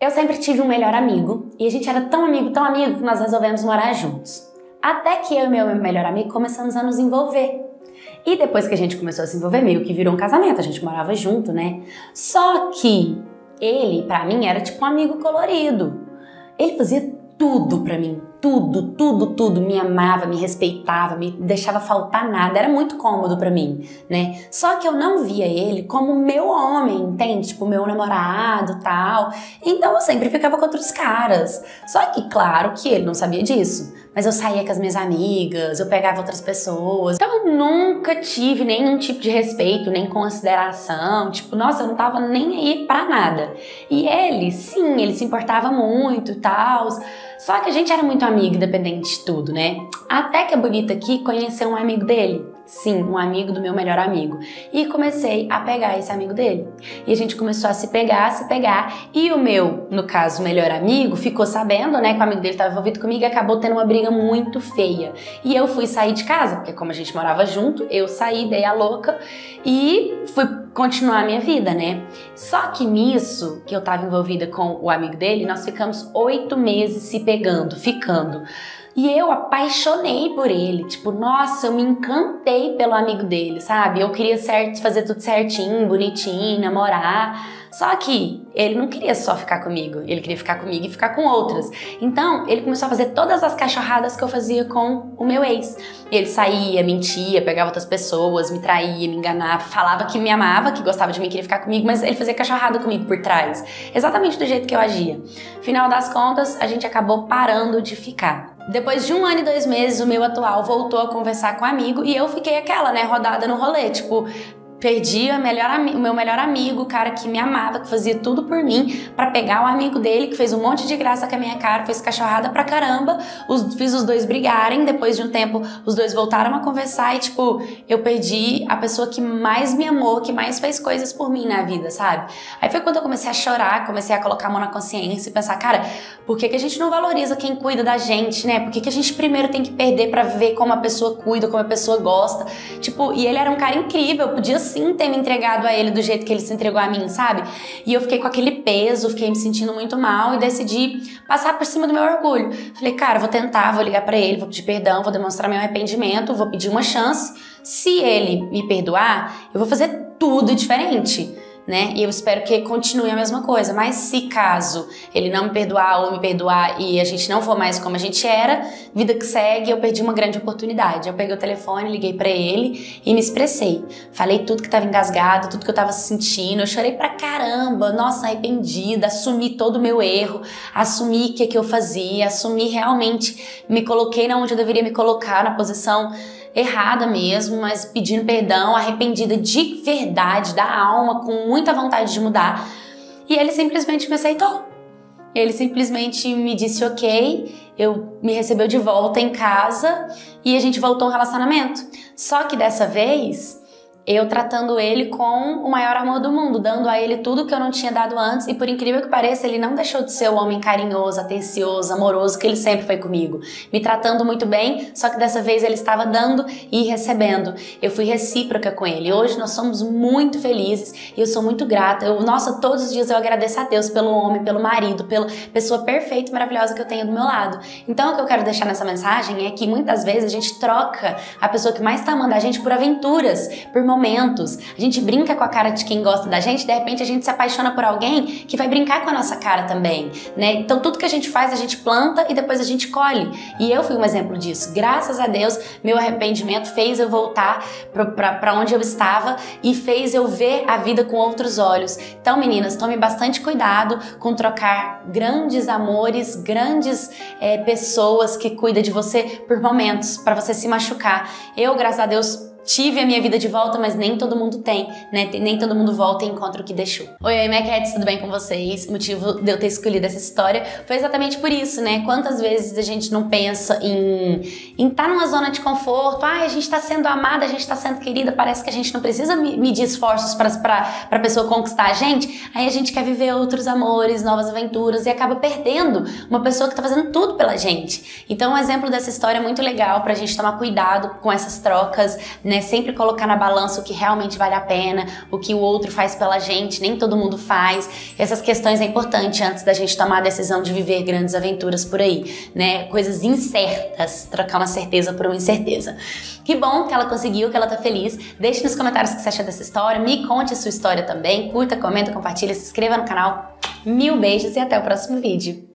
Eu sempre tive um melhor amigo e a gente era tão amigo, tão amigo que nós resolvemos morar juntos. Até que eu e meu melhor amigo começamos a nos envolver. E depois que a gente começou a se envolver, meio que virou um casamento, a gente morava junto, né? Só que ele, para mim, era tipo um amigo colorido. Ele fazia tudo para mim, tudo, tudo, tudo, me amava, me respeitava, me deixava faltar nada, era muito cômodo para mim, né? Só que eu não via ele como meu homem, entende? Tipo, meu namorado, tal. Então eu sempre ficava com outros caras. Só que claro que ele não sabia disso, mas eu saía com as minhas amigas, eu pegava outras pessoas. Então eu nunca tive nenhum tipo de respeito, nem consideração, tipo, nossa, eu não tava nem aí para nada. E ele, sim, ele se importava muito, tal. Só que a gente era muito amigo, independente de tudo, né? Até que a Bonita aqui conheceu um amigo dele. Sim, um amigo do meu melhor amigo. E comecei a pegar esse amigo dele. E a gente começou a se pegar, a se pegar. E o meu, no caso, melhor amigo, ficou sabendo, né, que o amigo dele estava envolvido comigo e acabou tendo uma briga muito feia. E eu fui sair de casa, porque como a gente morava junto, eu saí, dei a louca e fui continuar a minha vida, né? Só que nisso, que eu tava envolvida com o amigo dele, nós ficamos oito meses se pegando, ficando. E eu apaixonei por ele, tipo, nossa, eu me encantei pelo amigo dele, sabe? Eu queria certo, fazer tudo certinho, bonitinho, namorar. Só que ele não queria só ficar comigo, ele queria ficar comigo e ficar com outras. Então, ele começou a fazer todas as cachorradas que eu fazia com o meu ex. Ele saía, mentia, pegava outras pessoas, me traía, me enganava, falava que me amava, que gostava de mim, queria ficar comigo, mas ele fazia cachorrada comigo por trás. Exatamente do jeito que eu agia. Final das contas, a gente acabou parando de ficar. Depois de um ano e dois meses, o meu atual voltou a conversar com um amigo e eu fiquei aquela, né, rodada no rolê. Tipo, Perdi melhor, o meu melhor amigo, o cara que me amava, que fazia tudo por mim, para pegar o amigo dele, que fez um monte de graça com a minha cara, fez cachorrada pra caramba. Os, fiz os dois brigarem. Depois de um tempo, os dois voltaram a conversar e, tipo, eu perdi a pessoa que mais me amou, que mais fez coisas por mim na vida, sabe? Aí foi quando eu comecei a chorar, comecei a colocar a mão na consciência e pensar, cara, por que, que a gente não valoriza quem cuida da gente, né? Por que, que a gente primeiro tem que perder para ver como a pessoa cuida, como a pessoa gosta? Tipo, e ele era um cara incrível, podia sim ter me entregado a ele do jeito que ele se entregou a mim, sabe? E eu fiquei com aquele peso, fiquei me sentindo muito mal e decidi passar por cima do meu orgulho. Falei, cara, vou tentar, vou ligar para ele, vou pedir perdão, vou demonstrar meu arrependimento, vou pedir uma chance. Se ele me perdoar, eu vou fazer tudo diferente né? E eu espero que continue a mesma coisa. Mas se caso ele não me perdoar ou me perdoar e a gente não for mais como a gente era, vida que segue, eu perdi uma grande oportunidade. Eu peguei o telefone, liguei para ele e me expressei. Falei tudo que tava engasgado, tudo que eu tava sentindo. Eu chorei pra caramba, nossa, arrependida, assumi todo o meu erro, assumi o que, que eu fazia, assumi realmente, me coloquei na onde eu deveria me colocar, na posição errada mesmo, mas pedindo perdão, arrependida de verdade, da alma, com muita vontade de mudar. E ele simplesmente me aceitou. Ele simplesmente me disse ok, eu me recebeu de volta em casa e a gente voltou ao relacionamento. Só que dessa vez eu tratando ele com o maior amor do mundo, dando a ele tudo que eu não tinha dado antes, e por incrível que pareça, ele não deixou de ser o homem carinhoso, atencioso, amoroso que ele sempre foi comigo, me tratando muito bem, só que dessa vez ele estava dando e recebendo. Eu fui recíproca com ele. Hoje nós somos muito felizes e eu sou muito grata. Eu, nossa, todos os dias eu agradeço a Deus pelo homem, pelo marido, pela pessoa perfeita e maravilhosa que eu tenho do meu lado. Então, o que eu quero deixar nessa mensagem é que muitas vezes a gente troca a pessoa que mais está amando a gente por aventuras, por momentos. A gente brinca com a cara de quem gosta da gente, de repente a gente se apaixona por alguém que vai brincar com a nossa cara também, né? Então tudo que a gente faz, a gente planta e depois a gente colhe. E eu fui um exemplo disso. Graças a Deus, meu arrependimento fez eu voltar para onde eu estava e fez eu ver a vida com outros olhos. Então, meninas, tome bastante cuidado com trocar grandes amores, grandes é, pessoas que cuidam de você por momentos, para você se machucar. Eu, graças a Deus, tive a minha vida de volta, mas nem todo mundo tem, né? Nem todo mundo volta e encontra o que deixou. Oi, oi, Macettes, tudo bem com vocês? O motivo de eu ter escolhido essa história foi exatamente por isso, né? Quantas vezes a gente não pensa em estar tá numa zona de conforto, ah, a gente tá sendo amada, a gente tá sendo querida, parece que a gente não precisa medir esforços para a pessoa conquistar a gente, aí a gente quer viver outros amores, novas aventuras e acaba perdendo uma pessoa que tá fazendo tudo pela gente. Então, um exemplo dessa história é muito legal pra gente tomar cuidado com essas trocas, né? Sempre colocar na balança o que realmente vale a pena, o que o outro faz pela gente, nem todo mundo faz. Essas questões é importante antes da gente tomar a decisão de viver grandes aventuras por aí, né? Coisas incertas, trocar uma certeza por uma incerteza. Que bom que ela conseguiu, que ela tá feliz. Deixe nos comentários o que você acha dessa história, me conte a sua história também, curta, comenta, compartilha, se inscreva no canal. Mil beijos e até o próximo vídeo.